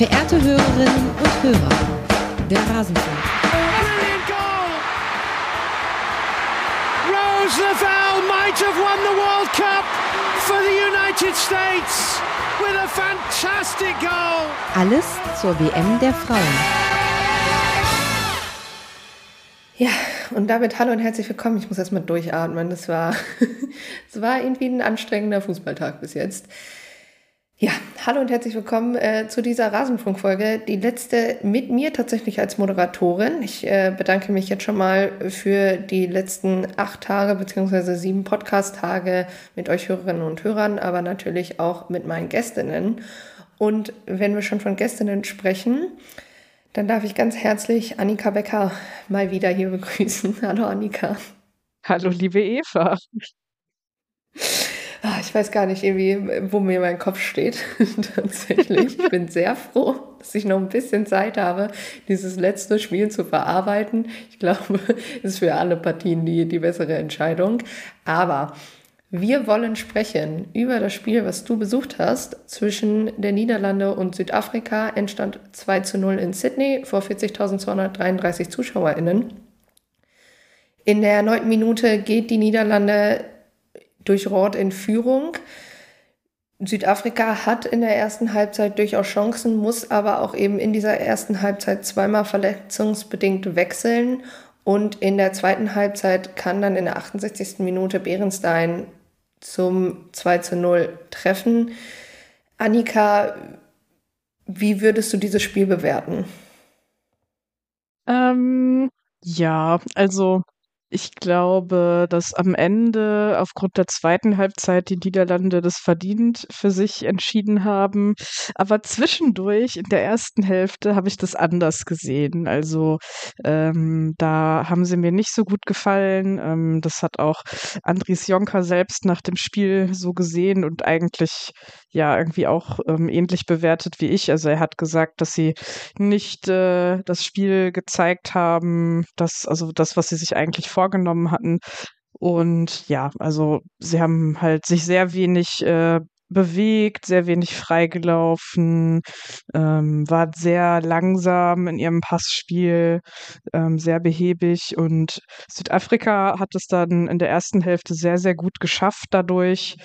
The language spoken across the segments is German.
Verehrte Hörerinnen und Hörer, der Rasenfunk. Brilliant goal! Rose Lavelle might have won the World Cup for the United States with a fantastic goal. Alles zur WM der Frauen. Ja, und damit hallo und herzlich willkommen. Ich muss erstmal durchatmen. Das war, das war irgendwie ein anstrengender Fußballtag bis jetzt. Ja, hallo und herzlich willkommen äh, zu dieser Rasenfunkfolge. Die letzte mit mir tatsächlich als Moderatorin. Ich äh, bedanke mich jetzt schon mal für die letzten acht Tage beziehungsweise sieben Podcast-Tage mit euch Hörerinnen und Hörern, aber natürlich auch mit meinen Gästinnen. Und wenn wir schon von Gästinnen sprechen, dann darf ich ganz herzlich Annika Becker mal wieder hier begrüßen. Hallo Annika. Hallo liebe Eva. Ah, ich weiß gar nicht irgendwie, wo mir mein Kopf steht. Tatsächlich. Ich bin sehr froh, dass ich noch ein bisschen Zeit habe, dieses letzte Spiel zu verarbeiten. Ich glaube, ist für alle Partien die, die bessere Entscheidung. Aber wir wollen sprechen über das Spiel, was du besucht hast, zwischen der Niederlande und Südafrika. Entstand 2 zu 0 in Sydney vor 40.233 ZuschauerInnen. In der neunten Minute geht die Niederlande durch Rot in Führung. Südafrika hat in der ersten Halbzeit durchaus Chancen, muss aber auch eben in dieser ersten Halbzeit zweimal verletzungsbedingt wechseln. Und in der zweiten Halbzeit kann dann in der 68. Minute Behrenstein zum 2 zu 0 treffen. Annika, wie würdest du dieses Spiel bewerten? Ähm, ja, also ich glaube, dass am Ende aufgrund der zweiten Halbzeit die Niederlande das verdient für sich entschieden haben. Aber zwischendurch in der ersten Hälfte habe ich das anders gesehen. Also ähm, da haben sie mir nicht so gut gefallen. Ähm, das hat auch Andries Jonker selbst nach dem Spiel so gesehen und eigentlich ja irgendwie auch ähm, ähnlich bewertet wie ich. Also er hat gesagt, dass sie nicht äh, das Spiel gezeigt haben, dass also das, was sie sich eigentlich vorgenommen hatten. Und ja, also sie haben halt sich sehr wenig äh, bewegt, sehr wenig freigelaufen, ähm, war sehr langsam in ihrem Passspiel, ähm, sehr behäbig und Südafrika hat es dann in der ersten Hälfte sehr, sehr gut geschafft, dadurch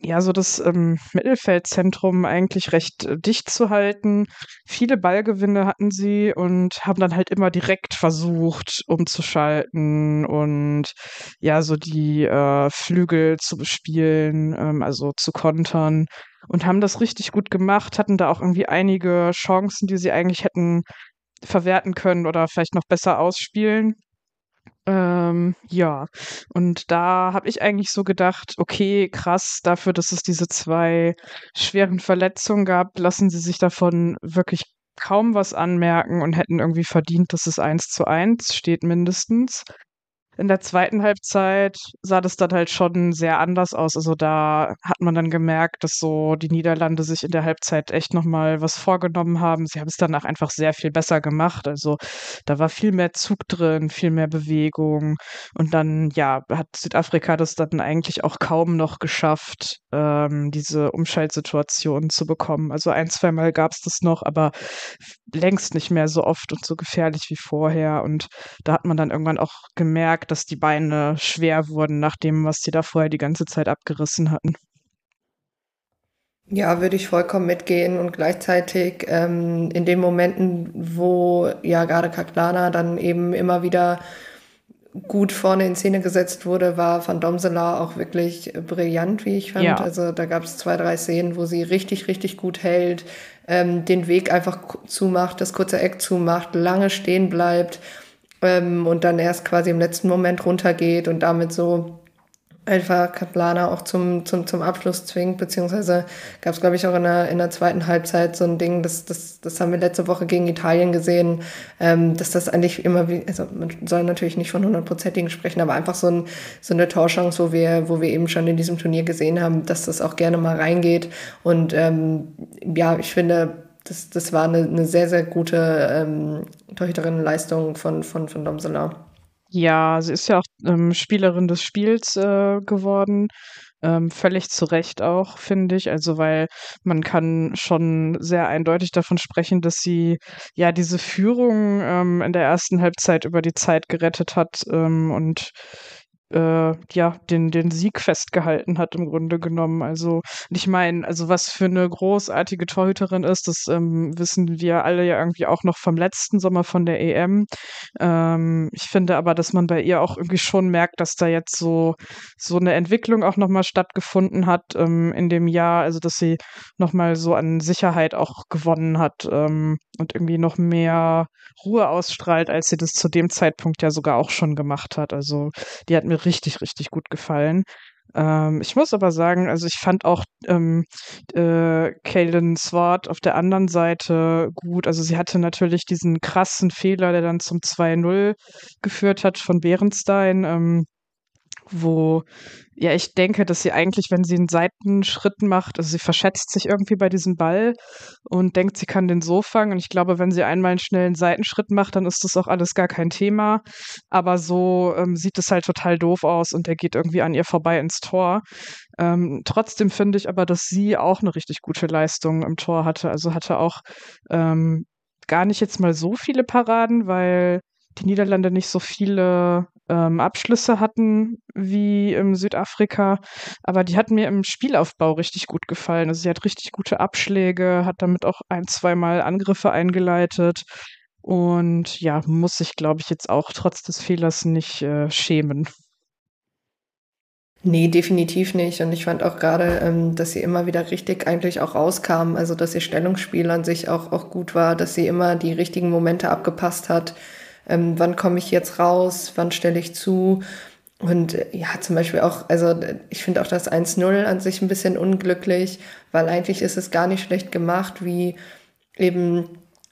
ja, so das ähm, Mittelfeldzentrum eigentlich recht äh, dicht zu halten. Viele Ballgewinne hatten sie und haben dann halt immer direkt versucht, umzuschalten und ja, so die äh, Flügel zu bespielen, ähm, also zu kontern. Und haben das richtig gut gemacht, hatten da auch irgendwie einige Chancen, die sie eigentlich hätten verwerten können oder vielleicht noch besser ausspielen. Ähm, ja, und da habe ich eigentlich so gedacht, okay, krass, dafür, dass es diese zwei schweren Verletzungen gab, lassen sie sich davon wirklich kaum was anmerken und hätten irgendwie verdient, dass es eins zu eins steht mindestens in der zweiten Halbzeit sah das dann halt schon sehr anders aus. Also da hat man dann gemerkt, dass so die Niederlande sich in der Halbzeit echt nochmal was vorgenommen haben. Sie haben es danach einfach sehr viel besser gemacht. Also da war viel mehr Zug drin, viel mehr Bewegung. Und dann, ja, hat Südafrika das dann eigentlich auch kaum noch geschafft, ähm, diese Umschaltsituation zu bekommen. Also ein, zweimal gab es das noch, aber längst nicht mehr so oft und so gefährlich wie vorher. Und da hat man dann irgendwann auch gemerkt, dass die Beine schwer wurden nach dem, was sie da vorher die ganze Zeit abgerissen hatten. Ja, würde ich vollkommen mitgehen und gleichzeitig ähm, in den Momenten, wo ja gerade Kaklana dann eben immer wieder gut vorne in Szene gesetzt wurde, war Van Domsela auch wirklich brillant, wie ich fand. Ja. Also da gab es zwei, drei Szenen, wo sie richtig, richtig gut hält, ähm, den Weg einfach zumacht, das kurze Eck zumacht, lange stehen bleibt ähm, und dann erst quasi im letzten Moment runtergeht und damit so einfach Kaplana auch zum, zum, zum Abschluss zwingt, beziehungsweise gab es, glaube ich, auch in der, in der zweiten Halbzeit so ein Ding, das, das, das haben wir letzte Woche gegen Italien gesehen, ähm, dass das eigentlich immer wie, also man soll natürlich nicht von hundertprozentigen sprechen, aber einfach so, ein, so eine Torchance, wo wir, wo wir eben schon in diesem Turnier gesehen haben, dass das auch gerne mal reingeht. Und ähm, ja, ich finde, das, das war eine, eine sehr, sehr gute ähm, Torhüterinnenleistung von, von, von Domsela. Ja, sie ist ja auch ähm, Spielerin des Spiels äh, geworden. Ähm, völlig zu Recht auch, finde ich. Also, weil man kann schon sehr eindeutig davon sprechen, dass sie ja diese Führung ähm, in der ersten Halbzeit über die Zeit gerettet hat ähm, und äh, ja, den, den Sieg festgehalten hat im Grunde genommen. Also ich meine, also was für eine großartige Torhüterin ist, das ähm, wissen wir alle ja irgendwie auch noch vom letzten Sommer von der EM. Ähm, ich finde aber, dass man bei ihr auch irgendwie schon merkt, dass da jetzt so, so eine Entwicklung auch nochmal stattgefunden hat ähm, in dem Jahr, also dass sie nochmal so an Sicherheit auch gewonnen hat ähm, und irgendwie noch mehr Ruhe ausstrahlt, als sie das zu dem Zeitpunkt ja sogar auch schon gemacht hat. Also die hat mir richtig, richtig gut gefallen. Ähm, ich muss aber sagen, also ich fand auch ähm, äh, Kaylin Swart auf der anderen Seite gut. Also sie hatte natürlich diesen krassen Fehler, der dann zum 2-0 geführt hat von Bärenstein. Ähm, wo ja ich denke, dass sie eigentlich, wenn sie einen Seitenschritt macht, also sie verschätzt sich irgendwie bei diesem Ball und denkt, sie kann den so fangen. Und ich glaube, wenn sie einmal einen schnellen Seitenschritt macht, dann ist das auch alles gar kein Thema. Aber so ähm, sieht es halt total doof aus und der geht irgendwie an ihr vorbei ins Tor. Ähm, trotzdem finde ich aber, dass sie auch eine richtig gute Leistung im Tor hatte. Also hatte auch ähm, gar nicht jetzt mal so viele Paraden, weil die Niederlande nicht so viele ähm, Abschlüsse hatten wie im Südafrika, aber die hat mir im Spielaufbau richtig gut gefallen. Also sie hat richtig gute Abschläge, hat damit auch ein, zweimal Angriffe eingeleitet und ja, muss sich, glaube ich, jetzt auch trotz des Fehlers nicht äh, schämen. Nee, definitiv nicht. Und ich fand auch gerade, ähm, dass sie immer wieder richtig eigentlich auch rauskam. Also, dass ihr Stellungsspiel an sich auch, auch gut war, dass sie immer die richtigen Momente abgepasst hat ähm, wann komme ich jetzt raus, wann stelle ich zu. Und äh, ja, zum Beispiel auch, also ich finde auch das 1-0 an sich ein bisschen unglücklich, weil eigentlich ist es gar nicht schlecht gemacht, wie eben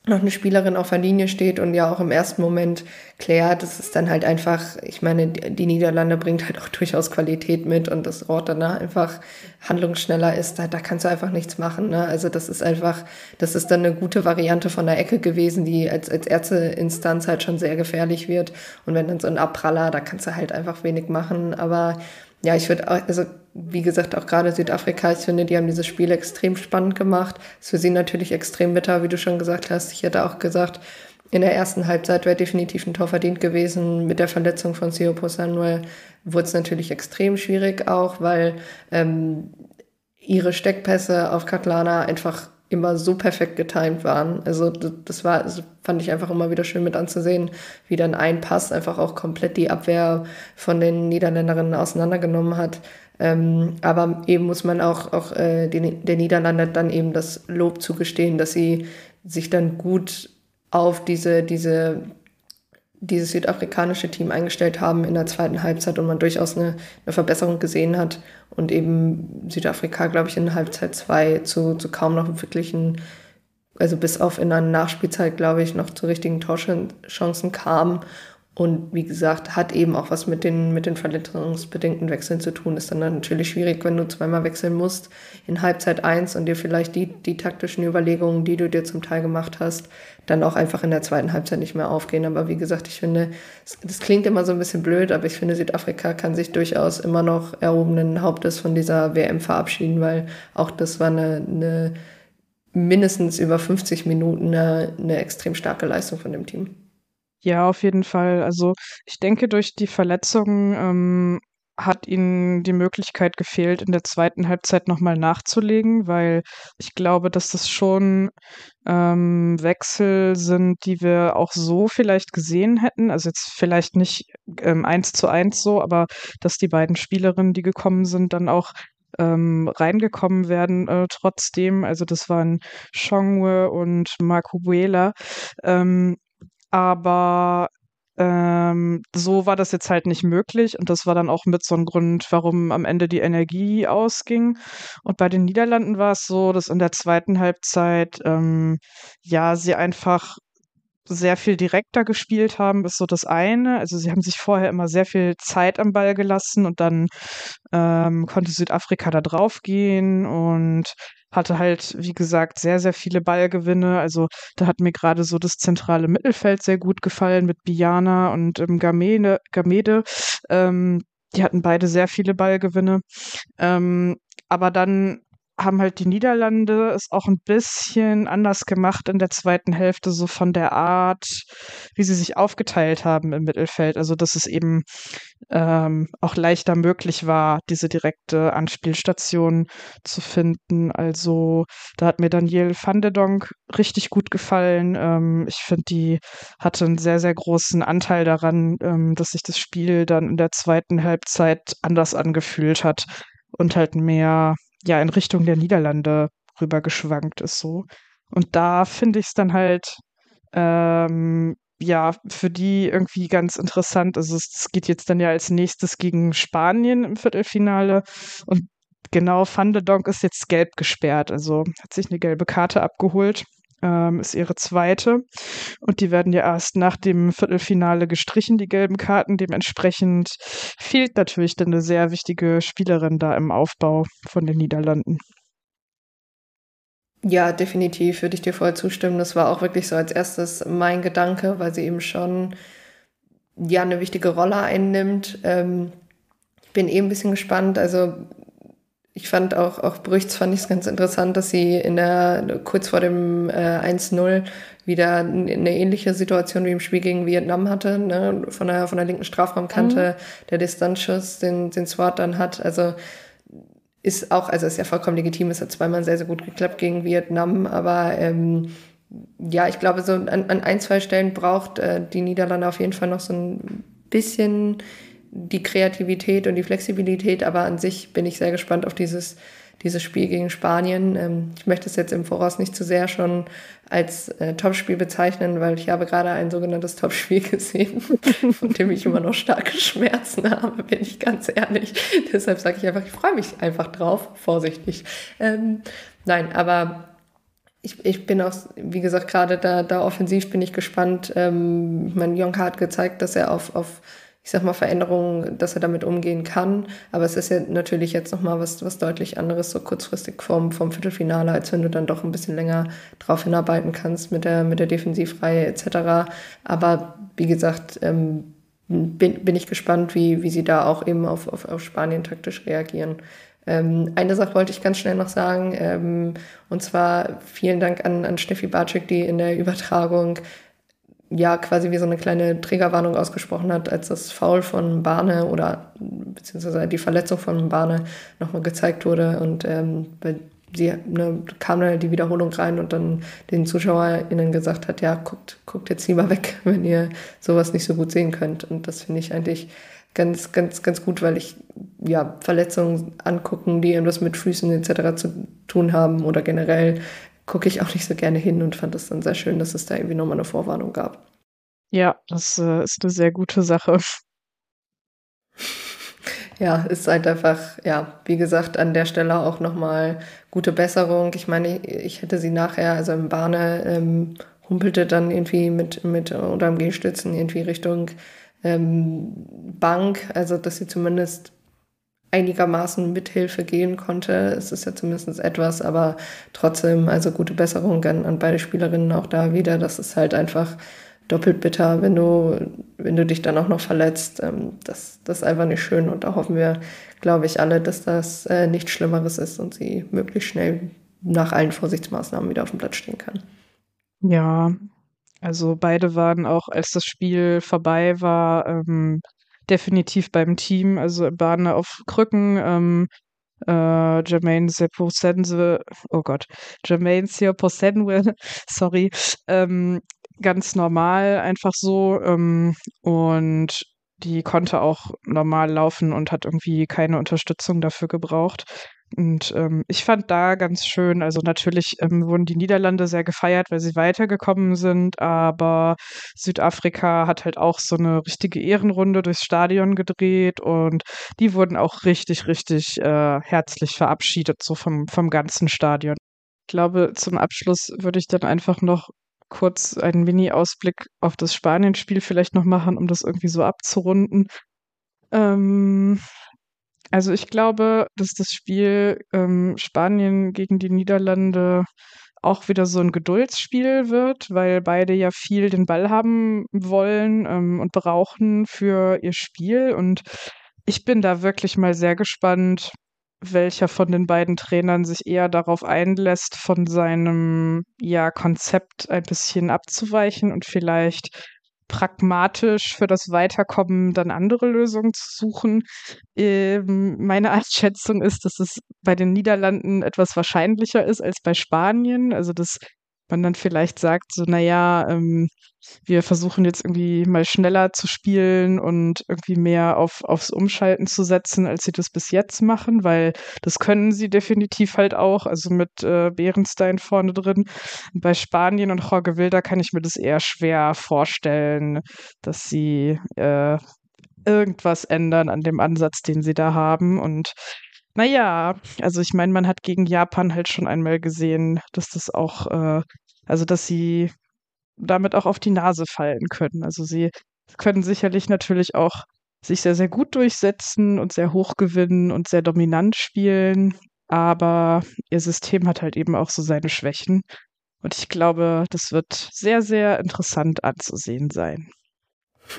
noch eine Spielerin auf der Linie steht und ja auch im ersten Moment klärt. Das ist dann halt einfach, ich meine, die Niederlande bringt halt auch durchaus Qualität mit und das Rot danach einfach handlungsschneller ist, da, da kannst du einfach nichts machen. Ne? Also das ist einfach, das ist dann eine gute Variante von der Ecke gewesen, die als, als Ärzteinstanz halt schon sehr gefährlich wird. Und wenn dann so ein Abpraller, da kannst du halt einfach wenig machen. Aber ja, ich würde auch, also wie gesagt, auch gerade Südafrika, ich finde, die haben dieses Spiel extrem spannend gemacht. Ist für sie natürlich extrem bitter, wie du schon gesagt hast. Ich hätte auch gesagt, in der ersten Halbzeit wäre definitiv ein Tor verdient gewesen. Mit der Verletzung von Siopo Samuel wurde es natürlich extrem schwierig auch, weil ähm, ihre Steckpässe auf Katlana einfach immer so perfekt getimt waren. Also das war, das fand ich einfach immer wieder schön mit anzusehen, wie dann ein Pass einfach auch komplett die Abwehr von den Niederländerinnen auseinandergenommen hat. Ähm, aber eben muss man auch, auch äh, den, der Niederlande dann eben das Lob zugestehen, dass sie sich dann gut auf diese, diese dieses südafrikanische Team eingestellt haben in der zweiten Halbzeit und man durchaus eine, eine Verbesserung gesehen hat und eben Südafrika, glaube ich, in Halbzeit zwei zu, zu kaum noch wirklichen, also bis auf in der Nachspielzeit, glaube ich, noch zu richtigen Torchancen kam und wie gesagt, hat eben auch was mit den, mit den verletzungsbedingten Wechseln zu tun. Ist dann natürlich schwierig, wenn du zweimal wechseln musst in Halbzeit eins und dir vielleicht die, die taktischen Überlegungen, die du dir zum Teil gemacht hast, dann auch einfach in der zweiten Halbzeit nicht mehr aufgehen. Aber wie gesagt, ich finde, das klingt immer so ein bisschen blöd, aber ich finde, Südafrika kann sich durchaus immer noch erhobenen Hauptes von dieser WM verabschieden, weil auch das war eine, eine mindestens über 50 Minuten eine, eine extrem starke Leistung von dem Team. Ja, auf jeden Fall. Also ich denke, durch die Verletzungen ähm, hat ihnen die Möglichkeit gefehlt, in der zweiten Halbzeit nochmal nachzulegen, weil ich glaube, dass das schon ähm, Wechsel sind, die wir auch so vielleicht gesehen hätten. Also jetzt vielleicht nicht ähm, eins zu eins so, aber dass die beiden Spielerinnen, die gekommen sind, dann auch ähm, reingekommen werden äh, trotzdem. Also das waren Shongwe und Marco Buela. Ähm, aber ähm, so war das jetzt halt nicht möglich und das war dann auch mit so einem Grund, warum am Ende die Energie ausging. Und bei den Niederlanden war es so, dass in der zweiten Halbzeit ähm, ja sie einfach sehr viel direkter gespielt haben, ist so das eine. Also sie haben sich vorher immer sehr viel Zeit am Ball gelassen und dann ähm, konnte Südafrika da drauf gehen und hatte halt, wie gesagt, sehr, sehr viele Ballgewinne. Also da hat mir gerade so das zentrale Mittelfeld sehr gut gefallen mit Biana und ähm, Gamede. Gamede. Ähm, die hatten beide sehr viele Ballgewinne. Ähm, aber dann haben halt die Niederlande es auch ein bisschen anders gemacht in der zweiten Hälfte, so von der Art, wie sie sich aufgeteilt haben im Mittelfeld. Also, dass es eben ähm, auch leichter möglich war, diese direkte Anspielstation zu finden. Also, da hat mir Daniel van de Donk richtig gut gefallen. Ähm, ich finde, die hatte einen sehr, sehr großen Anteil daran, ähm, dass sich das Spiel dann in der zweiten Halbzeit anders angefühlt hat und halt mehr ja in Richtung der Niederlande rübergeschwankt ist so. Und da finde ich es dann halt ähm, ja für die irgendwie ganz interessant. Also es geht jetzt dann ja als nächstes gegen Spanien im Viertelfinale und genau Van de Donk ist jetzt gelb gesperrt, also hat sich eine gelbe Karte abgeholt. Ähm, ist ihre zweite. Und die werden ja erst nach dem Viertelfinale gestrichen, die gelben Karten. Dementsprechend fehlt natürlich dann eine sehr wichtige Spielerin da im Aufbau von den Niederlanden. Ja, definitiv würde ich dir voll zustimmen. Das war auch wirklich so als erstes mein Gedanke, weil sie eben schon ja eine wichtige Rolle einnimmt. Ähm, ich bin eh ein bisschen gespannt. Also ich fand auch, auch Brüchts fand ich es ganz interessant, dass sie in der, kurz vor dem äh, 1-0 wieder eine ähnliche Situation wie im Spiel gegen Vietnam hatte, ne? von, der, von der linken Strafraumkante, mhm. der Distanzschuss, den, den Swart dann hat. Also ist auch, also ist ja vollkommen legitim, es hat zweimal sehr, sehr gut geklappt gegen Vietnam, aber ähm, ja, ich glaube, so an, an ein, zwei Stellen braucht äh, die Niederlande auf jeden Fall noch so ein bisschen die Kreativität und die Flexibilität, aber an sich bin ich sehr gespannt auf dieses, dieses Spiel gegen Spanien. Ähm, ich möchte es jetzt im Voraus nicht zu sehr schon als äh, Topspiel bezeichnen, weil ich habe gerade ein sogenanntes Topspiel gesehen, von dem ich immer noch starke Schmerzen habe, bin ich ganz ehrlich. Deshalb sage ich einfach, ich freue mich einfach drauf, vorsichtig. Ähm, nein, aber ich, ich bin auch, wie gesagt, gerade da, da offensiv bin ich gespannt. Ähm, ich meine, Jonka hat gezeigt, dass er auf, auf ich sag mal, Veränderungen, dass er damit umgehen kann. Aber es ist ja natürlich jetzt nochmal was, was deutlich anderes, so kurzfristig vom, vom Viertelfinale, als wenn du dann doch ein bisschen länger drauf hinarbeiten kannst mit der, mit der Defensivreihe etc. Aber wie gesagt, ähm, bin, bin ich gespannt, wie, wie sie da auch eben auf, auf, auf Spanien taktisch reagieren. Ähm, eine Sache wollte ich ganz schnell noch sagen, ähm, und zwar vielen Dank an, an Steffi Barczyk, die in der Übertragung ja quasi wie so eine kleine Trägerwarnung ausgesprochen hat, als das Foul von Bahne oder beziehungsweise die Verletzung von Bahne nochmal gezeigt wurde und ähm, sie ne, kam dann die Wiederholung rein und dann den ZuschauerInnen gesagt hat, ja, guckt, guckt jetzt lieber weg, wenn ihr sowas nicht so gut sehen könnt. Und das finde ich eigentlich ganz, ganz, ganz gut, weil ich ja Verletzungen angucken, die irgendwas mit Füßen etc. zu tun haben oder generell gucke ich auch nicht so gerne hin und fand es dann sehr schön, dass es da irgendwie nochmal eine Vorwarnung gab. Ja, das äh, ist eine sehr gute Sache. Ja, ist halt einfach, ja, wie gesagt, an der Stelle auch nochmal gute Besserung. Ich meine, ich hätte sie nachher, also im Bahne, ähm, humpelte dann irgendwie mit, mit oder am Gehstützen irgendwie Richtung ähm, Bank, also dass sie zumindest einigermaßen Mithilfe gehen konnte. Es ist ja zumindest etwas, aber trotzdem, also gute Besserung an, an beide Spielerinnen auch da wieder. Das ist halt einfach doppelt bitter, wenn du, wenn du dich dann auch noch verletzt. Ähm, das, das ist einfach nicht schön und da hoffen wir, glaube ich, alle, dass das äh, nichts Schlimmeres ist und sie möglichst schnell nach allen Vorsichtsmaßnahmen wieder auf dem Platz stehen kann. Ja, also beide waren auch, als das Spiel vorbei war, ähm, definitiv beim Team, also Bahne auf Krücken, ähm, äh, Jermaine Seposense, oh Gott, Jermaine Seposenwe, sorry, ähm, ganz normal, einfach so ähm, und die konnte auch normal laufen und hat irgendwie keine Unterstützung dafür gebraucht. Und ähm, ich fand da ganz schön, also natürlich ähm, wurden die Niederlande sehr gefeiert, weil sie weitergekommen sind, aber Südafrika hat halt auch so eine richtige Ehrenrunde durchs Stadion gedreht und die wurden auch richtig, richtig äh, herzlich verabschiedet, so vom, vom ganzen Stadion. Ich glaube, zum Abschluss würde ich dann einfach noch kurz einen Mini-Ausblick auf das Spanien-Spiel vielleicht noch machen, um das irgendwie so abzurunden. Ähm, also ich glaube, dass das Spiel ähm, Spanien gegen die Niederlande auch wieder so ein Geduldsspiel wird, weil beide ja viel den Ball haben wollen ähm, und brauchen für ihr Spiel. Und ich bin da wirklich mal sehr gespannt, welcher von den beiden Trainern sich eher darauf einlässt, von seinem ja, Konzept ein bisschen abzuweichen und vielleicht pragmatisch für das Weiterkommen dann andere Lösungen zu suchen. Ähm, meine Einschätzung ist, dass es bei den Niederlanden etwas wahrscheinlicher ist als bei Spanien. Also dass man dann vielleicht sagt, so, naja, ähm, wir versuchen jetzt irgendwie mal schneller zu spielen und irgendwie mehr auf, aufs Umschalten zu setzen, als sie das bis jetzt machen, weil das können sie definitiv halt auch, also mit äh, Bärenstein vorne drin. Bei Spanien und Jorge Wilder kann ich mir das eher schwer vorstellen, dass sie äh, irgendwas ändern an dem Ansatz, den sie da haben. Und naja, also ich meine, man hat gegen Japan halt schon einmal gesehen, dass das auch, äh, also dass sie damit auch auf die Nase fallen können. Also sie können sicherlich natürlich auch sich sehr, sehr gut durchsetzen und sehr hoch gewinnen und sehr dominant spielen, aber ihr System hat halt eben auch so seine Schwächen. Und ich glaube, das wird sehr, sehr interessant anzusehen sein.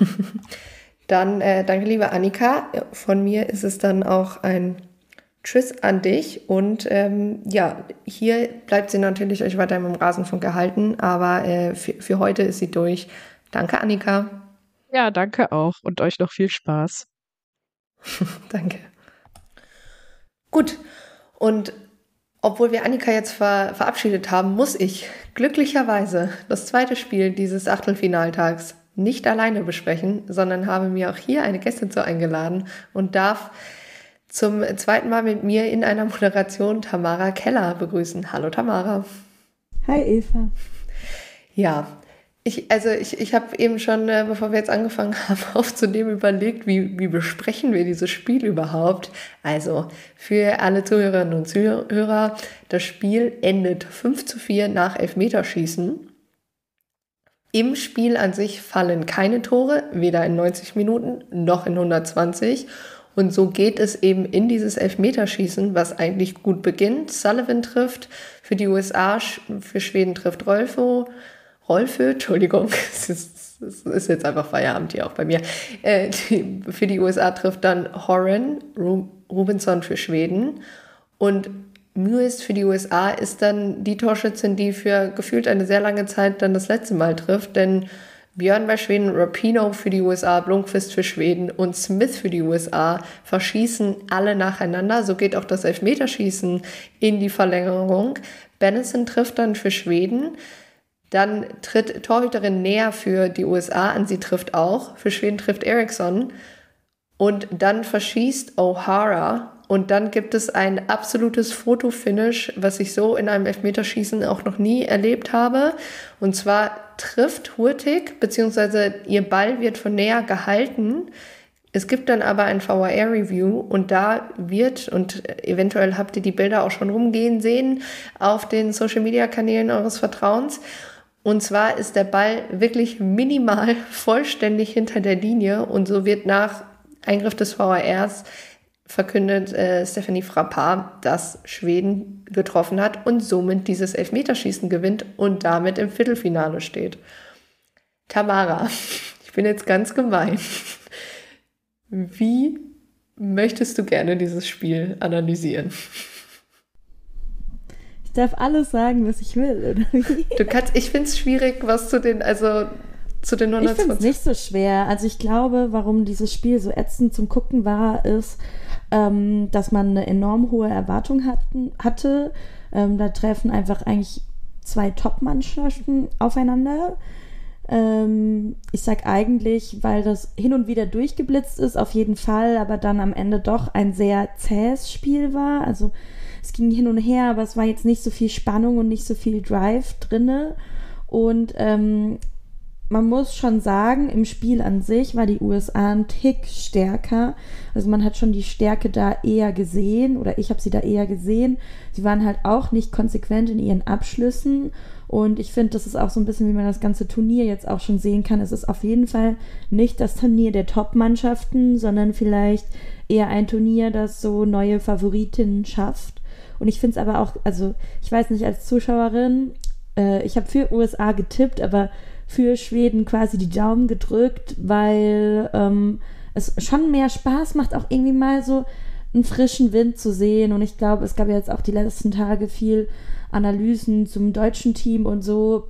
Dann äh, danke, liebe Annika. Von mir ist es dann auch ein Tschüss an dich. Und ähm, ja, hier bleibt sie natürlich euch weiter im Rasenfunk gehalten, aber äh, für, für heute ist sie durch. Danke, Annika. Ja, danke auch und euch noch viel Spaß. danke. Gut, und obwohl wir Annika jetzt ver verabschiedet haben, muss ich glücklicherweise das zweite Spiel dieses Achtelfinaltags nicht alleine besprechen, sondern habe mir auch hier eine Gästin zu eingeladen und darf zum zweiten Mal mit mir in einer Moderation Tamara Keller begrüßen. Hallo Tamara. Hi Eva. Ja, ich, also ich, ich habe eben schon, äh, bevor wir jetzt angefangen haben, aufzunehmen, überlegt, wie, wie besprechen wir dieses Spiel überhaupt. Also für alle Zuhörerinnen und Zuhörer, das Spiel endet 5 zu 4 nach Elfmeterschießen. Im Spiel an sich fallen keine Tore, weder in 90 Minuten noch in 120. Und so geht es eben in dieses Elfmeterschießen, was eigentlich gut beginnt. Sullivan trifft für die USA, für Schweden trifft Rolfo. Rolfö, Entschuldigung, es ist, es ist jetzt einfach Feierabend hier auch bei mir. Äh, die, für die USA trifft dann Horan, Rubinson für Schweden. Und Muis für die USA ist dann die Torschützin, die für gefühlt eine sehr lange Zeit dann das letzte Mal trifft, denn Björn bei Schweden, Rapino für die USA, Blomqvist für Schweden und Smith für die USA verschießen alle nacheinander. So geht auch das Elfmeterschießen in die Verlängerung. Bennison trifft dann für Schweden. Dann tritt Torhüterin näher für die USA an, sie trifft auch. Für Schweden trifft Eriksson. Und dann verschießt O'Hara und dann gibt es ein absolutes Fotofinish, was ich so in einem Elfmeterschießen auch noch nie erlebt habe. Und zwar trifft Hurtig, beziehungsweise ihr Ball wird von näher gehalten. Es gibt dann aber ein VAR-Review und da wird, und eventuell habt ihr die Bilder auch schon rumgehen sehen, auf den Social-Media-Kanälen eures Vertrauens. Und zwar ist der Ball wirklich minimal vollständig hinter der Linie und so wird nach Eingriff des VARs verkündet äh, Stephanie Frappard, dass Schweden getroffen hat und somit dieses Elfmeterschießen gewinnt und damit im Viertelfinale steht. Tamara, ich bin jetzt ganz gemein. Wie möchtest du gerne dieses Spiel analysieren? Ich darf alles sagen, was ich will, oder wie? Du kannst, ich finde es schwierig, was zu den, also zu den 120. Ich finde es nicht so schwer. Also ich glaube, warum dieses Spiel so ätzend zum Gucken war, ist, ähm, dass man eine enorm hohe Erwartung hatten, hatte. Ähm, da treffen einfach eigentlich zwei Top-Mannschaften aufeinander. Ähm, ich sag eigentlich, weil das hin und wieder durchgeblitzt ist, auf jeden Fall, aber dann am Ende doch ein sehr zähes Spiel war. Also es ging hin und her, aber es war jetzt nicht so viel Spannung und nicht so viel Drive drinne. Und ähm, man muss schon sagen, im Spiel an sich war die USA ein Tick stärker. Also man hat schon die Stärke da eher gesehen oder ich habe sie da eher gesehen. Sie waren halt auch nicht konsequent in ihren Abschlüssen und ich finde, das ist auch so ein bisschen, wie man das ganze Turnier jetzt auch schon sehen kann. Es ist auf jeden Fall nicht das Turnier der Top-Mannschaften, sondern vielleicht eher ein Turnier, das so neue Favoritinnen schafft. Und ich finde es aber auch, also ich weiß nicht, als Zuschauerin, äh, ich habe für USA getippt, aber für Schweden quasi die Daumen gedrückt, weil ähm, es schon mehr Spaß macht, auch irgendwie mal so einen frischen Wind zu sehen. Und ich glaube, es gab jetzt auch die letzten Tage viel Analysen zum deutschen Team und so.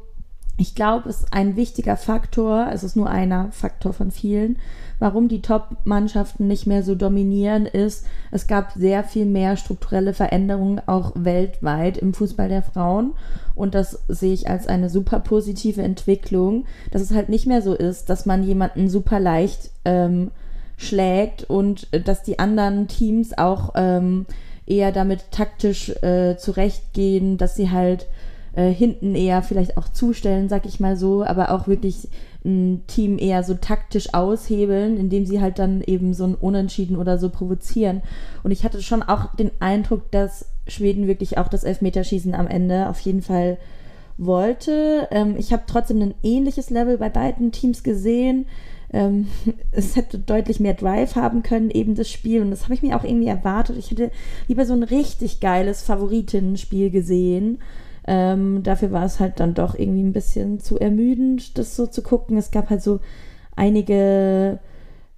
Ich glaube, es ist ein wichtiger Faktor, es ist nur einer Faktor von vielen, warum die Top-Mannschaften nicht mehr so dominieren, ist, es gab sehr viel mehr strukturelle Veränderungen auch weltweit im Fußball der Frauen. Und das sehe ich als eine super positive Entwicklung, dass es halt nicht mehr so ist, dass man jemanden super leicht ähm, schlägt und äh, dass die anderen Teams auch ähm, eher damit taktisch äh, zurechtgehen, dass sie halt äh, hinten eher vielleicht auch zustellen, sag ich mal so, aber auch wirklich ein Team eher so taktisch aushebeln, indem sie halt dann eben so ein Unentschieden oder so provozieren. Und ich hatte schon auch den Eindruck, dass Schweden wirklich auch das Elfmeterschießen am Ende auf jeden Fall wollte. Ähm, ich habe trotzdem ein ähnliches Level bei beiden Teams gesehen. Ähm, es hätte deutlich mehr Drive haben können, eben das Spiel. Und das habe ich mir auch irgendwie erwartet. Ich hätte lieber so ein richtig geiles Favoritinnenspiel gesehen. Ähm, dafür war es halt dann doch irgendwie ein bisschen zu ermüdend, das so zu gucken. Es gab halt so einige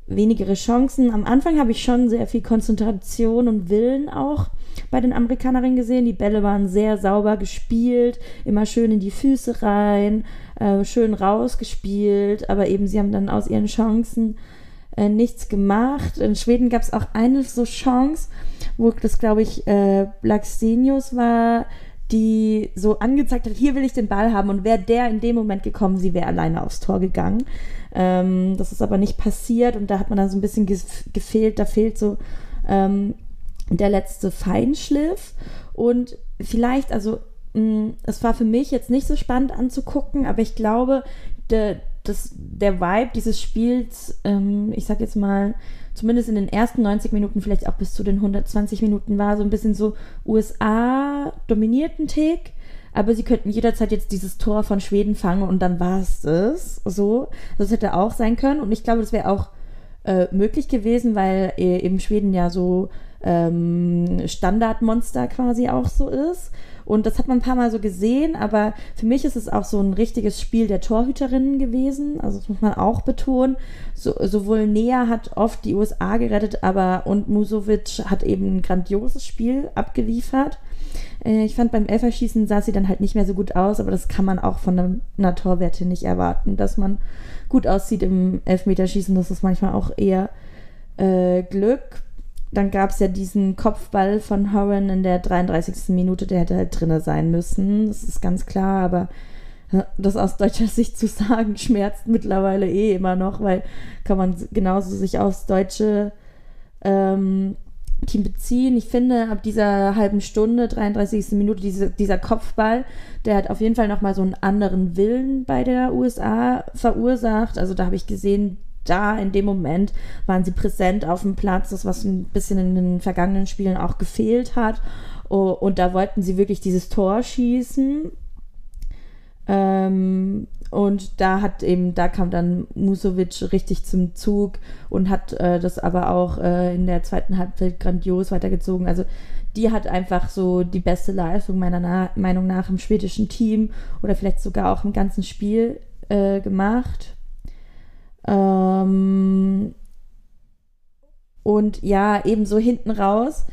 wenigere Chancen. Am Anfang habe ich schon sehr viel Konzentration und Willen auch bei den Amerikanerinnen gesehen. Die Bälle waren sehr sauber gespielt, immer schön in die Füße rein, äh, schön rausgespielt, aber eben sie haben dann aus ihren Chancen äh, nichts gemacht. In Schweden gab es auch eine so Chance, wo das, glaube ich, äh, Blackstenius war, die so angezeigt hat, hier will ich den Ball haben und wäre der in dem Moment gekommen, sie wäre alleine aufs Tor gegangen. Ähm, das ist aber nicht passiert und da hat man dann so ein bisschen gefehlt, da fehlt so ähm, der letzte Feinschliff und vielleicht, also mh, mm, es war für mich jetzt nicht so spannend anzugucken, aber ich glaube, der, das, der Vibe dieses Spiels, ähm, ich sag jetzt mal, zumindest in den ersten 90 Minuten, vielleicht auch bis zu den 120 Minuten, war so ein bisschen so USA dominierten Take. Aber sie könnten jederzeit jetzt dieses Tor von Schweden fangen und dann war es das. So. Das hätte auch sein können. Und ich glaube, das wäre auch äh, möglich gewesen, weil äh, eben Schweden ja so ähm, Standardmonster quasi auch so ist. Und das hat man ein paar Mal so gesehen, aber für mich ist es auch so ein richtiges Spiel der Torhüterinnen gewesen. Also das muss man auch betonen. So, sowohl Nea hat oft die USA gerettet, aber und Musovic hat eben ein grandioses Spiel abgeliefert. Äh, ich fand beim Elferschießen sah sie dann halt nicht mehr so gut aus, aber das kann man auch von einer Torwerte nicht erwarten, dass man gut aussieht im Elfmeterschießen. Das ist manchmal auch eher äh, Glück dann gab es ja diesen Kopfball von Horan in der 33. Minute, der hätte halt drinne sein müssen. Das ist ganz klar, aber das aus deutscher Sicht zu sagen, schmerzt mittlerweile eh immer noch, weil kann man genauso sich aufs deutsche ähm, Team beziehen. Ich finde, ab dieser halben Stunde, 33. Minute, diese, dieser Kopfball, der hat auf jeden Fall nochmal so einen anderen Willen bei der USA verursacht. Also da habe ich gesehen, da in dem Moment waren sie präsent auf dem Platz, das was ein bisschen in den vergangenen Spielen auch gefehlt hat. Oh, und da wollten sie wirklich dieses Tor schießen. Ähm, und da hat eben, da kam dann Musovic richtig zum Zug und hat äh, das aber auch äh, in der zweiten Halbzeit grandios weitergezogen. Also die hat einfach so die beste Leistung meiner Na Meinung nach im schwedischen Team oder vielleicht sogar auch im ganzen Spiel äh, gemacht. Ähm, und ja, eben so hinten raus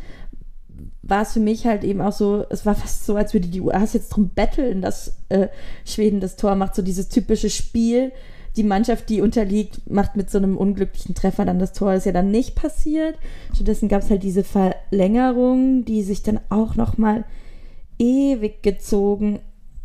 war es für mich halt eben auch so, es war fast so, als würde die US jetzt drum betteln, dass äh, Schweden das Tor macht, so dieses typische Spiel. Die Mannschaft, die unterliegt, macht mit so einem unglücklichen Treffer dann das Tor. Ist ja dann nicht passiert. Stattdessen gab es halt diese Verlängerung, die sich dann auch noch mal ewig gezogen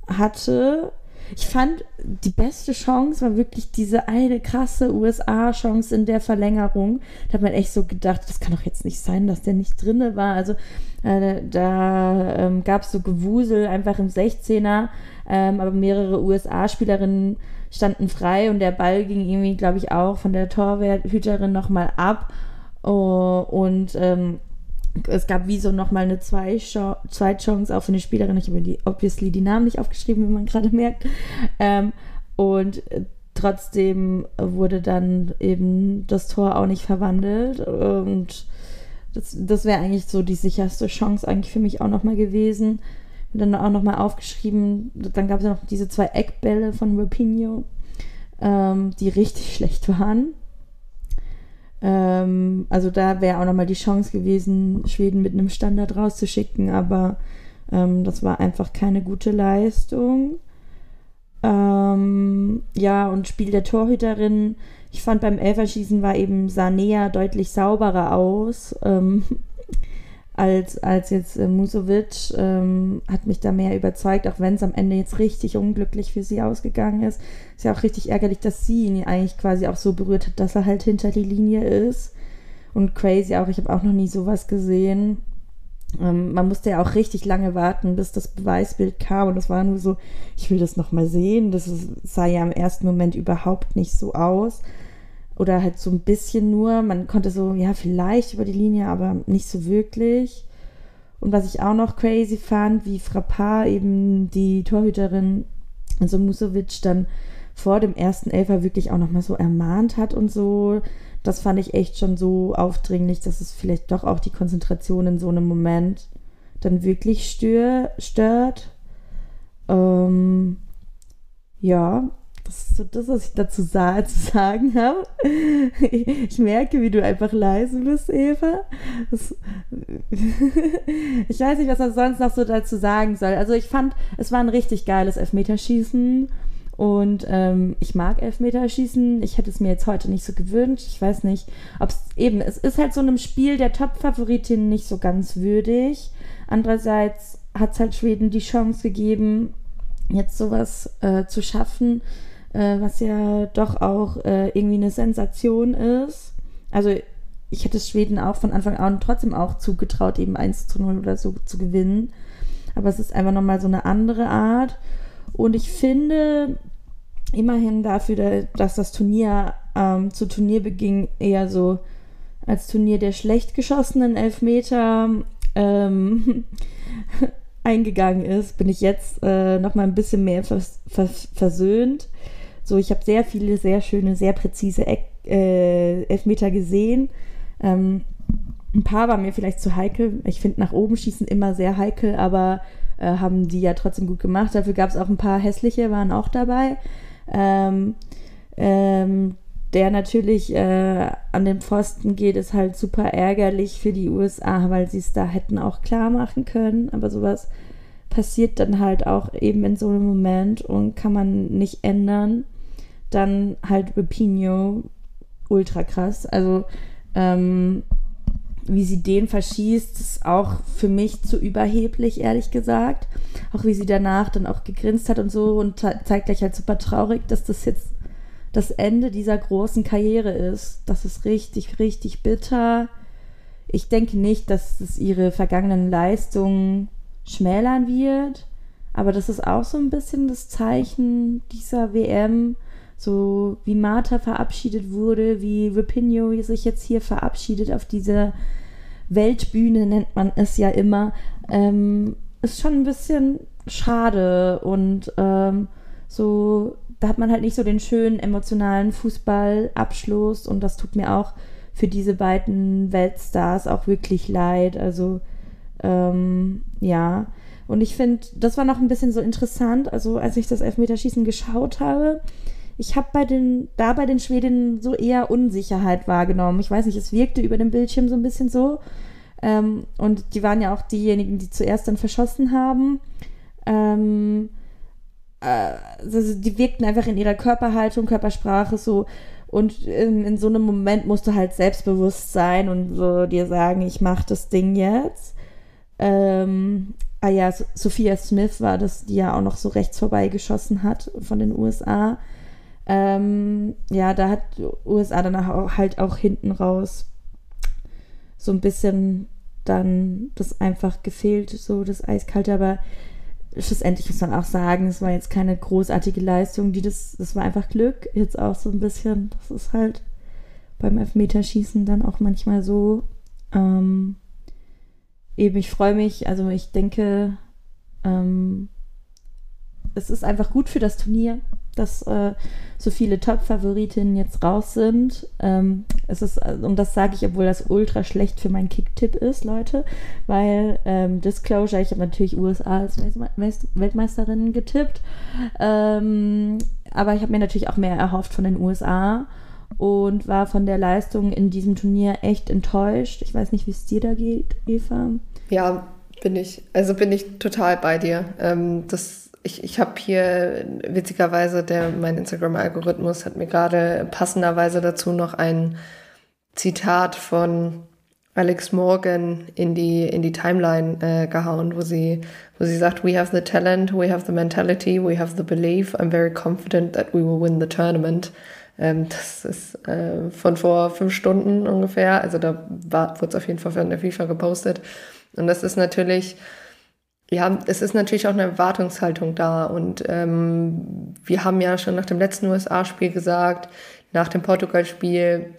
hatte ich fand, die beste Chance war wirklich diese eine krasse USA-Chance in der Verlängerung. Da hat man echt so gedacht, das kann doch jetzt nicht sein, dass der nicht drinne war. Also äh, da ähm, gab es so Gewusel einfach im 16er, ähm, aber mehrere USA-Spielerinnen standen frei und der Ball ging irgendwie, glaube ich, auch von der Torhüterin nochmal ab. Oh, und ähm, es gab wie so nochmal eine Zweitchance auch für eine Spielerin. Ich habe mir die, obviously die Namen nicht aufgeschrieben, wie man gerade merkt. Ähm, und äh, trotzdem wurde dann eben das Tor auch nicht verwandelt. Und das, das wäre eigentlich so die sicherste Chance eigentlich für mich auch nochmal gewesen. Und dann auch nochmal aufgeschrieben, dann gab es noch diese zwei Eckbälle von Rapinho, ähm, die richtig schlecht waren. Ähm, also da wäre auch nochmal die Chance gewesen, Schweden mit einem Standard rauszuschicken, aber ähm, das war einfach keine gute Leistung. Ähm, ja, und Spiel der Torhüterin. Ich fand beim Elferschießen war eben Sanea deutlich sauberer aus. Ähm, als, als jetzt äh, Musovic ähm, hat mich da mehr überzeugt, auch wenn es am Ende jetzt richtig unglücklich für sie ausgegangen ist. Ist ja auch richtig ärgerlich, dass sie ihn eigentlich quasi auch so berührt hat, dass er halt hinter die Linie ist. Und crazy auch, ich habe auch noch nie sowas gesehen. Ähm, man musste ja auch richtig lange warten, bis das Beweisbild kam. Und das war nur so, ich will das nochmal sehen. Das sah ja im ersten Moment überhaupt nicht so aus oder halt so ein bisschen nur. Man konnte so, ja, vielleicht über die Linie, aber nicht so wirklich. Und was ich auch noch crazy fand, wie Frappar eben die Torhüterin, also Musovic, dann vor dem ersten Elfer wirklich auch nochmal so ermahnt hat und so. Das fand ich echt schon so aufdringlich, dass es vielleicht doch auch die Konzentration in so einem Moment dann wirklich stör, stört. Ähm, ja, das ist so das, was ich dazu sa zu sagen habe. Ich merke, wie du einfach leise bist, Eva. Das ich weiß nicht, was man sonst noch so dazu sagen soll. Also ich fand, es war ein richtig geiles Elfmeterschießen. Und ähm, ich mag Elfmeterschießen. Ich hätte es mir jetzt heute nicht so gewünscht. Ich weiß nicht, ob es eben, es ist halt so einem Spiel der Top-Favoritin nicht so ganz würdig. Andererseits hat es halt Schweden die Chance gegeben, jetzt sowas äh, zu schaffen äh, was ja doch auch äh, irgendwie eine Sensation ist. Also ich hätte Schweden auch von Anfang an trotzdem auch zugetraut, eben 1 zu 0 oder so zu gewinnen. Aber es ist einfach nochmal so eine andere Art. Und ich finde immerhin dafür, dass das Turnier ähm, zu Turnierbeginn eher so als Turnier der schlecht geschossenen Elfmeter ähm, eingegangen ist, bin ich jetzt äh, nochmal ein bisschen mehr vers vers versöhnt. So, ich habe sehr viele, sehr schöne, sehr präzise Eck, äh, Elfmeter gesehen. Ähm, ein paar waren mir vielleicht zu heikel. Ich finde nach oben schießen immer sehr heikel, aber äh, haben die ja trotzdem gut gemacht. Dafür gab es auch ein paar hässliche, waren auch dabei. Ähm, ähm, der natürlich äh, an den Pfosten geht, ist halt super ärgerlich für die USA, weil sie es da hätten auch klar machen können. Aber sowas passiert dann halt auch eben in so einem Moment und kann man nicht ändern dann halt Rapino ultra krass. Also, ähm, wie sie den verschießt, ist auch für mich zu überheblich, ehrlich gesagt. Auch wie sie danach dann auch gegrinst hat und so und zeigt gleich halt super traurig, dass das jetzt das Ende dieser großen Karriere ist. Das ist richtig, richtig bitter. Ich denke nicht, dass es ihre vergangenen Leistungen schmälern wird, aber das ist auch so ein bisschen das Zeichen dieser WM, so wie Martha verabschiedet wurde, wie Rapinho sich jetzt hier verabschiedet auf dieser Weltbühne, nennt man es ja immer, ähm, ist schon ein bisschen schade und ähm, so, da hat man halt nicht so den schönen emotionalen Fußballabschluss und das tut mir auch für diese beiden Weltstars auch wirklich leid. Also, ähm, ja. Und ich finde, das war noch ein bisschen so interessant. Also, als ich das Elfmeterschießen geschaut habe, ich habe bei den, da bei den Schwedinnen so eher Unsicherheit wahrgenommen. Ich weiß nicht, es wirkte über dem Bildschirm so ein bisschen so. Ähm, und die waren ja auch diejenigen, die zuerst dann verschossen haben. Ähm, äh, also die wirkten einfach in ihrer Körperhaltung, Körpersprache so. Und in, in so einem Moment musst du halt selbstbewusst sein und so dir sagen, ich mache das Ding jetzt. Ähm, ah ja, Sophia Smith war das, die ja auch noch so rechts vorbeigeschossen hat von den USA. Ähm, ja, da hat USA dann auch, halt auch hinten raus so ein bisschen dann das einfach gefehlt, so das Eiskalte, aber schlussendlich muss man auch sagen, es war jetzt keine großartige Leistung, die das, das war einfach Glück, jetzt auch so ein bisschen, das ist halt beim Elfmeterschießen dann auch manchmal so. Ähm, eben, ich freue mich, also ich denke, ähm, es ist einfach gut für das Turnier, dass äh, so viele Top-Favoritinnen jetzt raus sind. Ähm, es ist, äh, und das sage ich, obwohl das ultra schlecht für meinen Kick-Tipp ist, Leute, weil ähm, Disclosure, ich habe natürlich USA als Weltmeisterinnen getippt, ähm, aber ich habe mir natürlich auch mehr erhofft von den USA und war von der Leistung in diesem Turnier echt enttäuscht. Ich weiß nicht, wie es dir da geht, Eva. Ja, bin ich. Also bin ich total bei dir. Ähm, das, ich ich habe hier witzigerweise, der, mein Instagram-Algorithmus hat mir gerade passenderweise dazu noch ein Zitat von Alex Morgan in die, in die Timeline äh, gehauen, wo sie, wo sie sagt, we have the talent, we have the mentality, we have the belief, I'm very confident that we will win the tournament. Ähm, das ist äh, von vor fünf Stunden ungefähr, also da wurde es auf jeden Fall von der FIFA gepostet. Und das ist natürlich, ja, es ist natürlich auch eine Erwartungshaltung da. Und ähm, wir haben ja schon nach dem letzten USA-Spiel gesagt, nach dem Portugal-Spiel,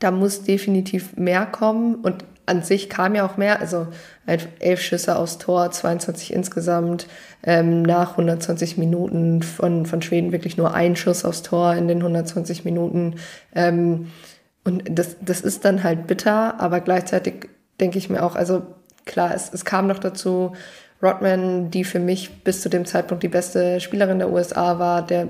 da muss definitiv mehr kommen und an sich kam ja auch mehr, also elf Schüsse aufs Tor, 22 insgesamt, ähm, nach 120 Minuten von, von Schweden wirklich nur ein Schuss aufs Tor in den 120 Minuten. Ähm, und das, das ist dann halt bitter, aber gleichzeitig denke ich mir auch, also klar, es, es kam noch dazu, Rodman, die für mich bis zu dem Zeitpunkt die beste Spielerin der USA war, der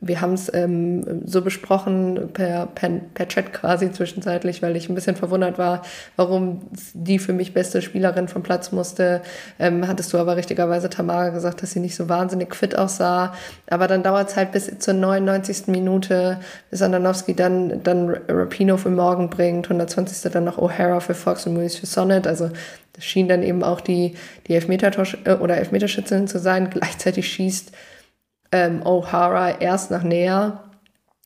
wir haben es ähm, so besprochen per, per, per Chat quasi zwischenzeitlich, weil ich ein bisschen verwundert war, warum die für mich beste Spielerin vom Platz musste. Ähm, hattest du aber richtigerweise Tamara gesagt, dass sie nicht so wahnsinnig fit aussah. Aber dann dauert es halt bis zur 99. Minute, bis Andanowski dann, dann Rapino für morgen bringt, 120. dann noch O'Hara für Fox und Moise für Sonnet. Also das schien dann eben auch die, die Elfmeter äh, oder Elfmeterschützin zu sein. Gleichzeitig schießt ähm, O'Hara erst nach näher,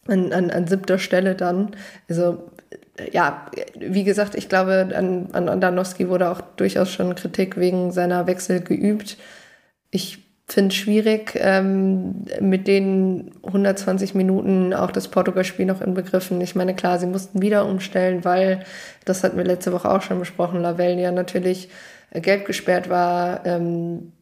an, an, an siebter Stelle dann. Also ja, wie gesagt, ich glaube, an, an Andanowski wurde auch durchaus schon Kritik wegen seiner Wechsel geübt. Ich finde es schwierig, ähm, mit den 120 Minuten auch das Portugal-Spiel noch inbegriffen. Ich meine, klar, sie mussten wieder umstellen, weil, das hatten wir letzte Woche auch schon besprochen, Lavelle ja natürlich gelb gesperrt war. Ähm,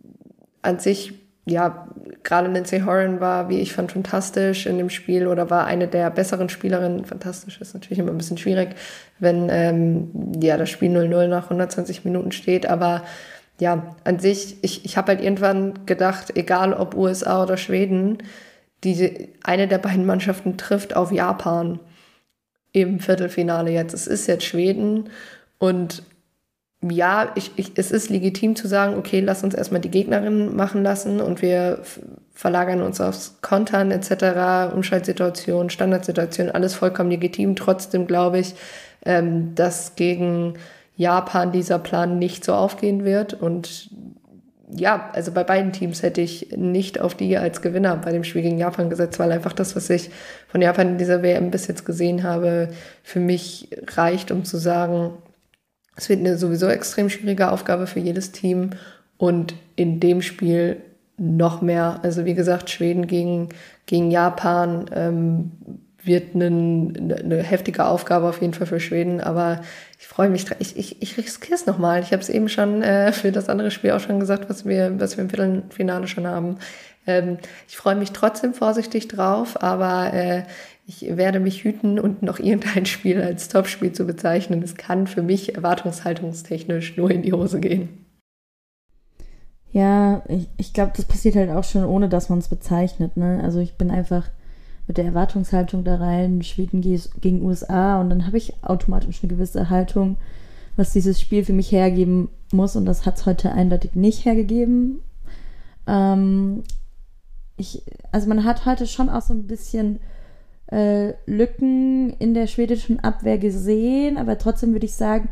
an sich ja, gerade Lindsay Horan war, wie ich fand, fantastisch in dem Spiel oder war eine der besseren Spielerinnen. Fantastisch ist natürlich immer ein bisschen schwierig, wenn ähm, ja, das Spiel 0-0 nach 120 Minuten steht. Aber ja, an sich, ich, ich habe halt irgendwann gedacht, egal ob USA oder Schweden, die, eine der beiden Mannschaften trifft auf Japan im Viertelfinale jetzt. Es ist jetzt Schweden und ja, ich, ich, es ist legitim zu sagen, okay, lass uns erstmal die Gegnerin machen lassen und wir verlagern uns aufs Kontern etc., Umschaltsituation, Standardsituation, alles vollkommen legitim. Trotzdem glaube ich, ähm, dass gegen Japan dieser Plan nicht so aufgehen wird. Und ja, also bei beiden Teams hätte ich nicht auf die als Gewinner bei dem Spiel gegen Japan gesetzt, weil einfach das, was ich von Japan in dieser WM bis jetzt gesehen habe, für mich reicht, um zu sagen, es wird eine sowieso extrem schwierige Aufgabe für jedes Team und in dem Spiel noch mehr. Also wie gesagt, Schweden gegen, gegen Japan ähm, wird eine, eine heftige Aufgabe auf jeden Fall für Schweden, aber ich freue mich, ich, ich, ich riskiere es nochmal. Ich habe es eben schon äh, für das andere Spiel auch schon gesagt, was wir, was wir im Viertelfinale schon haben. Ähm, ich freue mich trotzdem vorsichtig drauf, aber äh, ich werde mich hüten und noch irgendein Spiel als Topspiel zu bezeichnen. Es kann für mich erwartungshaltungstechnisch nur in die Hose gehen. Ja, ich, ich glaube, das passiert halt auch schon, ohne dass man es bezeichnet. Ne? Also ich bin einfach mit der Erwartungshaltung da rein, Schweden gegen USA und dann habe ich automatisch eine gewisse Haltung, was dieses Spiel für mich hergeben muss und das hat es heute eindeutig nicht hergegeben. Ähm, ich, also man hat heute schon auch so ein bisschen äh, Lücken in der schwedischen Abwehr gesehen, aber trotzdem würde ich sagen,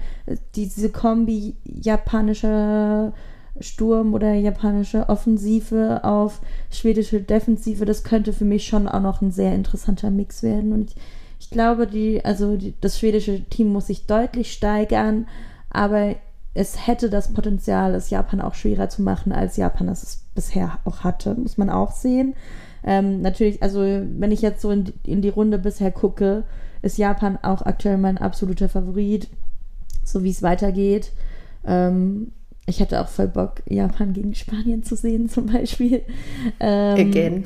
diese Kombi japanischer Sturm oder japanische Offensive auf schwedische Defensive, das könnte für mich schon auch noch ein sehr interessanter Mix werden. Und ich, ich glaube, die, also die, das schwedische Team muss sich deutlich steigern, aber es hätte das Potenzial, es Japan auch schwerer zu machen, als Japan es bisher auch hatte, muss man auch sehen. Ähm, natürlich, also wenn ich jetzt so in, in die Runde bisher gucke, ist Japan auch aktuell mein absoluter Favorit, so wie es weitergeht. Ähm, ich hätte auch voll Bock, Japan gegen Spanien zu sehen, zum Beispiel. Ähm, Again.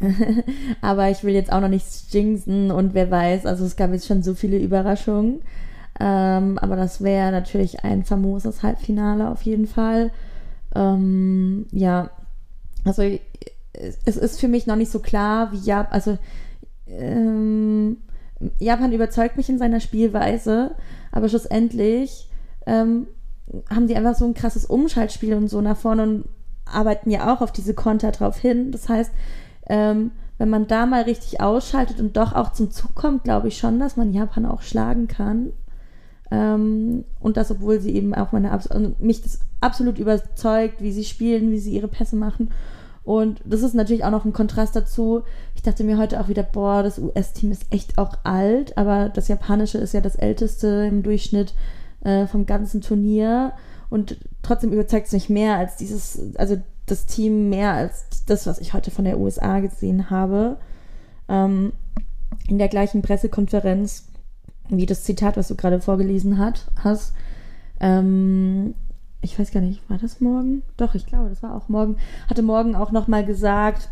aber ich will jetzt auch noch nichts jinxen und wer weiß, also es gab jetzt schon so viele Überraschungen. Ähm, aber das wäre natürlich ein famoses Halbfinale auf jeden Fall. Ähm, ja, also es ist für mich noch nicht so klar, wie Japan, also ähm, Japan überzeugt mich in seiner Spielweise, aber schlussendlich ähm, haben die einfach so ein krasses Umschaltspiel und so nach vorne und arbeiten ja auch auf diese Konter drauf hin. Das heißt, ähm, wenn man da mal richtig ausschaltet und doch auch zum Zug kommt, glaube ich schon, dass man Japan auch schlagen kann. Ähm, und das, obwohl sie eben auch meine, also mich das absolut überzeugt, wie sie spielen, wie sie ihre Pässe machen. Und das ist natürlich auch noch ein Kontrast dazu. Ich dachte mir heute auch wieder, boah, das US-Team ist echt auch alt, aber das japanische ist ja das älteste im Durchschnitt äh, vom ganzen Turnier. Und trotzdem überzeugt es mich mehr als dieses, also das Team mehr als das, was ich heute von der USA gesehen habe. Ähm, in der gleichen Pressekonferenz wie das Zitat, was du gerade vorgelesen hat, hast. Ähm, ich weiß gar nicht, war das morgen? Doch, ich glaube, das war auch morgen. Hatte morgen auch nochmal gesagt,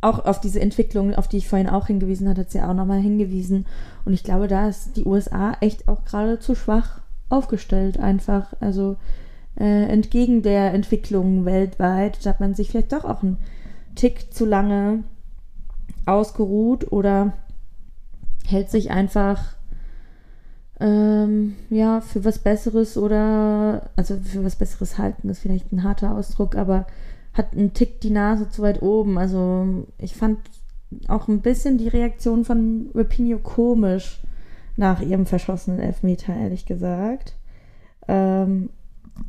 auch auf diese Entwicklung, auf die ich vorhin auch hingewiesen hatte, hat sie auch nochmal hingewiesen. Und ich glaube, da ist die USA echt auch gerade zu schwach aufgestellt, einfach. Also äh, entgegen der Entwicklung weltweit, da hat man sich vielleicht doch auch einen Tick zu lange ausgeruht oder hält sich einfach ähm, ja, für was Besseres oder, also für was Besseres halten, ist vielleicht ein harter Ausdruck, aber hat einen Tick die Nase zu weit oben. Also ich fand auch ein bisschen die Reaktion von Rapinho komisch nach ihrem verschossenen Elfmeter, ehrlich gesagt. Ähm,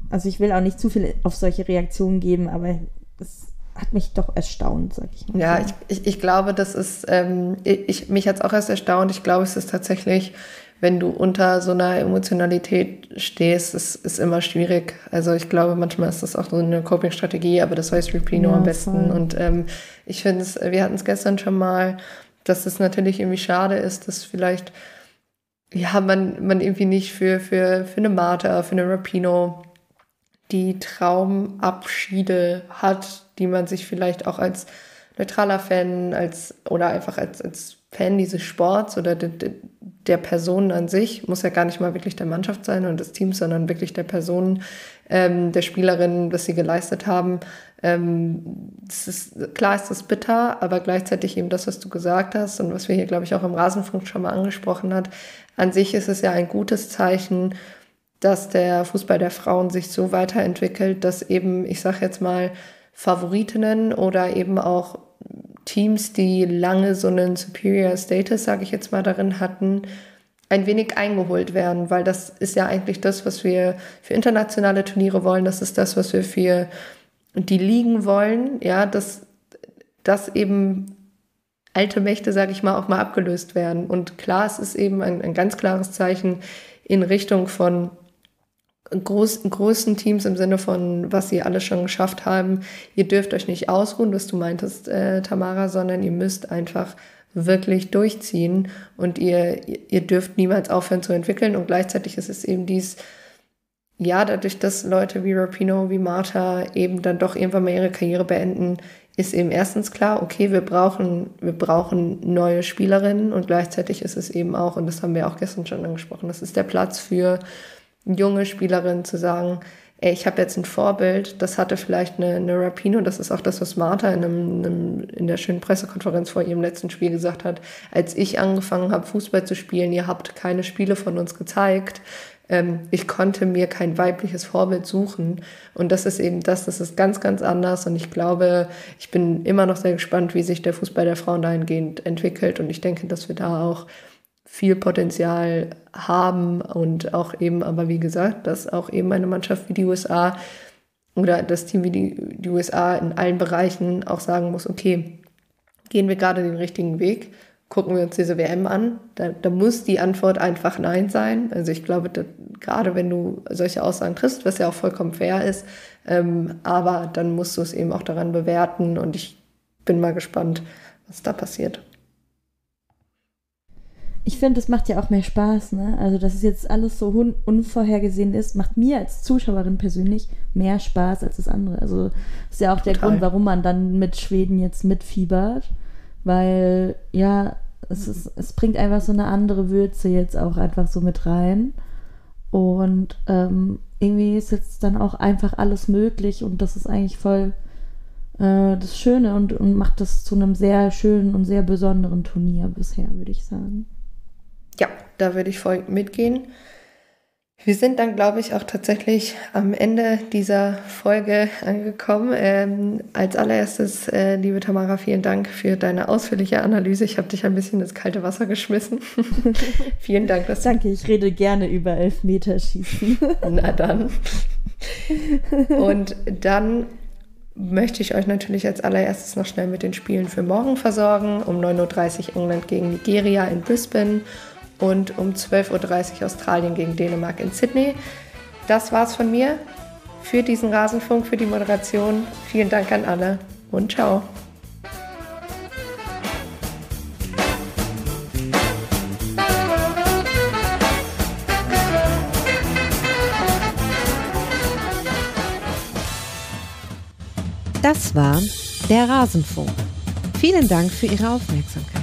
also ich will auch nicht zu viel auf solche Reaktionen geben, aber es hat mich doch erstaunt, sag ich mal. Ja, ich, ich, ich glaube, das ist, ähm, ich, mich hat es auch erst erstaunt. Ich glaube, es ist tatsächlich wenn du unter so einer Emotionalität stehst, ist, ist immer schwierig. Also ich glaube, manchmal ist das auch so eine Coping-Strategie, aber das weiß Replino ja, am besten. Voll. Und ähm, ich finde es, wir hatten es gestern schon mal, dass es natürlich irgendwie schade ist, dass vielleicht ja, man, man irgendwie nicht für, für, für eine Marta, für eine Rapino die Traumabschiede hat, die man sich vielleicht auch als neutraler Fan, als oder einfach als, als Fan dieses Sports oder de, de, der Personen an sich, muss ja gar nicht mal wirklich der Mannschaft sein und des Teams, sondern wirklich der Personen, ähm, der Spielerinnen, was sie geleistet haben. Ähm, ist, klar ist das bitter, aber gleichzeitig eben das, was du gesagt hast und was wir hier, glaube ich, auch im Rasenfunk schon mal angesprochen hat. An sich ist es ja ein gutes Zeichen, dass der Fußball der Frauen sich so weiterentwickelt, dass eben, ich sage jetzt mal, Favoritinnen oder eben auch Teams, die lange so einen Superior Status, sage ich jetzt mal, darin hatten, ein wenig eingeholt werden, weil das ist ja eigentlich das, was wir für internationale Turniere wollen, das ist das, was wir für die Ligen wollen, ja, dass, dass eben alte Mächte, sage ich mal, auch mal abgelöst werden. Und klar, es ist eben ein, ein ganz klares Zeichen in Richtung von groß, großen Teams im Sinne von, was sie alle schon geschafft haben. Ihr dürft euch nicht ausruhen, was du meintest, äh, Tamara, sondern ihr müsst einfach wirklich durchziehen und ihr, ihr dürft niemals aufhören zu entwickeln und gleichzeitig ist es eben dies, ja, dadurch, dass Leute wie Rapino, wie Martha eben dann doch irgendwann mal ihre Karriere beenden, ist eben erstens klar, okay, wir brauchen, wir brauchen neue Spielerinnen und gleichzeitig ist es eben auch, und das haben wir auch gestern schon angesprochen, das ist der Platz für junge Spielerin zu sagen, ey, ich habe jetzt ein Vorbild, das hatte vielleicht eine, eine Rapino, das ist auch das, was Martha in, einem, einem, in der schönen Pressekonferenz vor ihrem letzten Spiel gesagt hat, als ich angefangen habe, Fußball zu spielen, ihr habt keine Spiele von uns gezeigt, ähm, ich konnte mir kein weibliches Vorbild suchen. Und das ist eben das, das ist ganz, ganz anders. Und ich glaube, ich bin immer noch sehr gespannt, wie sich der Fußball der Frauen dahingehend entwickelt. Und ich denke, dass wir da auch viel Potenzial haben und auch eben, aber wie gesagt, dass auch eben eine Mannschaft wie die USA oder das Team wie die, die USA in allen Bereichen auch sagen muss, okay, gehen wir gerade den richtigen Weg, gucken wir uns diese WM an, da, da muss die Antwort einfach Nein sein. Also ich glaube, dass, gerade wenn du solche Aussagen triffst, was ja auch vollkommen fair ist, ähm, aber dann musst du es eben auch daran bewerten und ich bin mal gespannt, was da passiert ich finde, das macht ja auch mehr Spaß, ne? Also, dass es jetzt alles so un unvorhergesehen ist, macht mir als Zuschauerin persönlich mehr Spaß als das andere. Also, das ist ja auch der Total. Grund, warum man dann mit Schweden jetzt mitfiebert, weil, ja, es, ist, es bringt einfach so eine andere Würze jetzt auch einfach so mit rein. Und ähm, irgendwie ist jetzt dann auch einfach alles möglich und das ist eigentlich voll äh, das Schöne und, und macht das zu einem sehr schönen und sehr besonderen Turnier bisher, würde ich sagen. Ja, da würde ich voll mitgehen. Wir sind dann, glaube ich, auch tatsächlich am Ende dieser Folge angekommen. Ähm, als allererstes, äh, liebe Tamara, vielen Dank für deine ausführliche Analyse. Ich habe dich ein bisschen ins kalte Wasser geschmissen. vielen Dank. Dass Danke, ich rede gerne über Elfmeterschießen. Na dann. Und dann möchte ich euch natürlich als allererstes noch schnell mit den Spielen für morgen versorgen. Um 9.30 Uhr England gegen Nigeria in Brisbane und um 12.30 Uhr Australien gegen Dänemark in Sydney. Das war's von mir für diesen Rasenfunk, für die Moderation. Vielen Dank an alle und ciao. Das war der Rasenfunk. Vielen Dank für Ihre Aufmerksamkeit.